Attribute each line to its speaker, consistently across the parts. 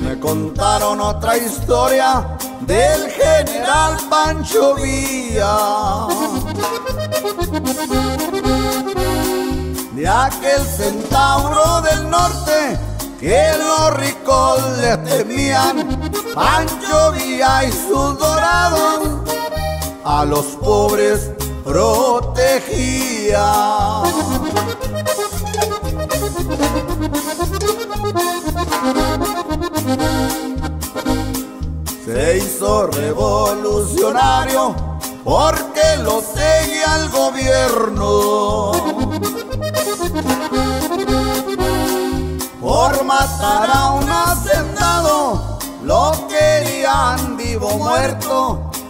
Speaker 1: Me contaron otra historia del general Pancho Villa. De aquel centauro del norte que los ricos le temían. Pancho Villa y sus dorados a los pobres protegía. Se hizo revolucionario porque lo seguía el gobierno.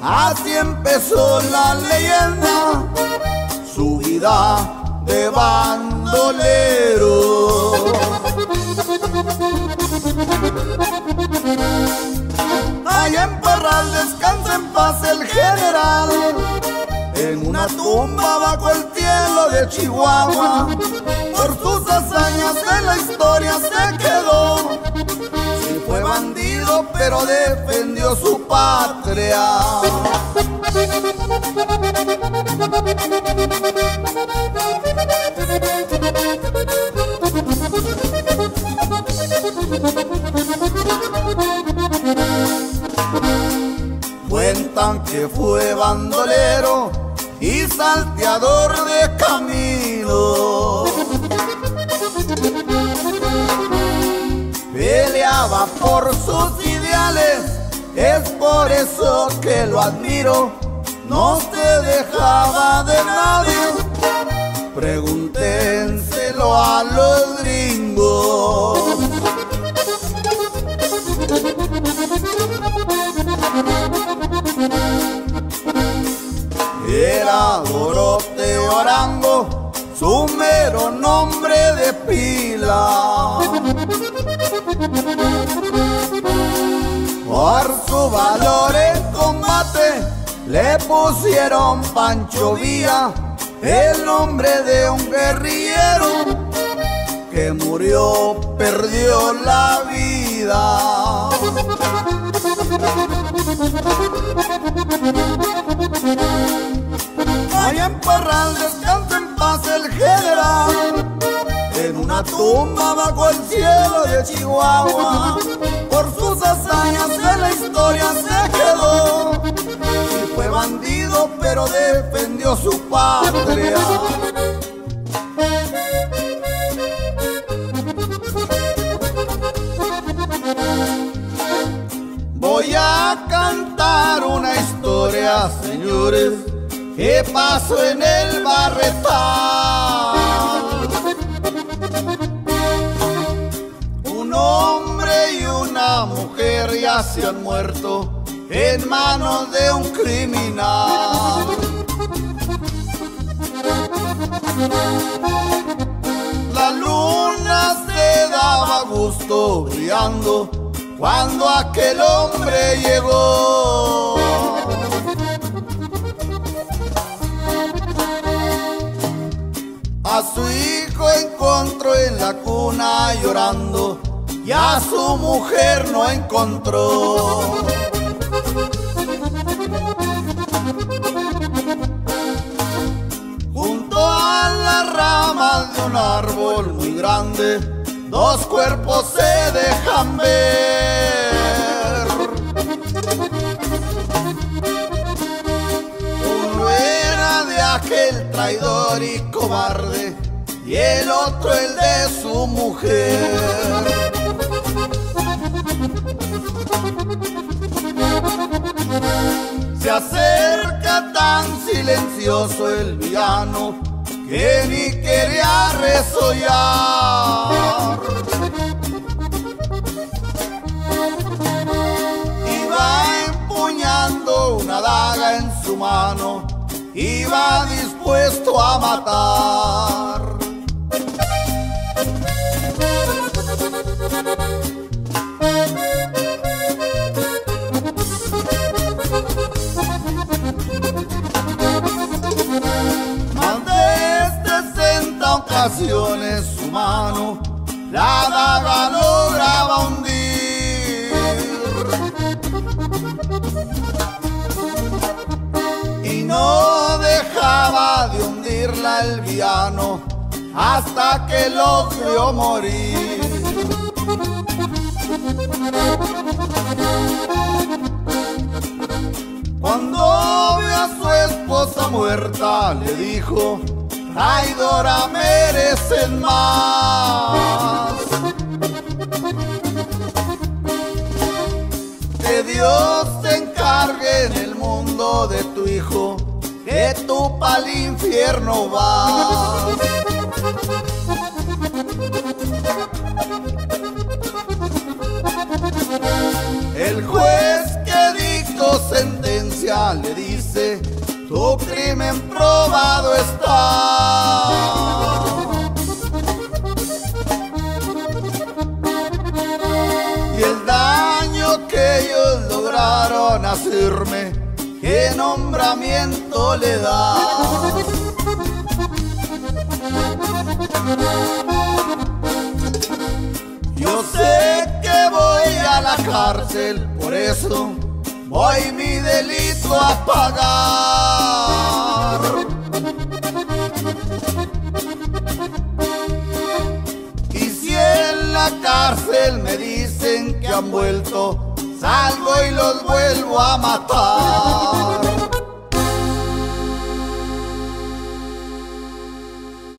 Speaker 1: Así empezó la leyenda, su vida de bandolero. Allá en Parral descansa en paz el general, en una tumba bajo el cielo de Chihuahua. Por sus hazañas en la historia se quedó. Fue bandido, pero defendió su patria. Cuentan que fue bandolero y salteador de camino. Peleaba por sus ideales, es por eso que lo admiro. No se dejaba de nadie, pregúntenselo a los gringos. Era Dorote Orango, su mero nombre de pila. Su valor en combate le pusieron Pancho Villa, el nombre de un guerrillero que murió, perdió la vida. Allá en Parral descansa en paz el general En una tumba bajo el cielo de Chihuahua Por sus hazañas en la historia se quedó Y fue bandido pero defendió su patria Voy a cantar una historia, señores, que pasó en el barretal. Se han muerto en manos de un criminal. La luna se daba gusto brillando cuando aquel hombre llegó. A su hijo encontró en la cuna llorando y a su mujer no encontró. Junto a las ramas de un árbol muy grande, dos cuerpos se dejan ver. Uno era de aquel traidor y cobarde y el otro el de su mujer. Se acerca tan silencioso el villano que ni quería resollar. Iba empuñando una daga en su mano, iba dispuesto a matar. la daga lograba hundir. Y no dejaba de hundirla el viano hasta que los vio morir. Cuando vio a su esposa muerta, le dijo, traidora merecen más. Que Dios se encargue en el mundo de tu hijo, que tú pa'l infierno vas. El juez que dictó sentencia le dice, tu crimen probado está. Hacerme, ¿qué nombramiento le da? Yo sé que voy a la cárcel, por eso voy mi delito a pagar. Y si en la cárcel me dicen que han vuelto, salgo y los vuelvo a matar.